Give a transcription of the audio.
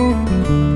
Música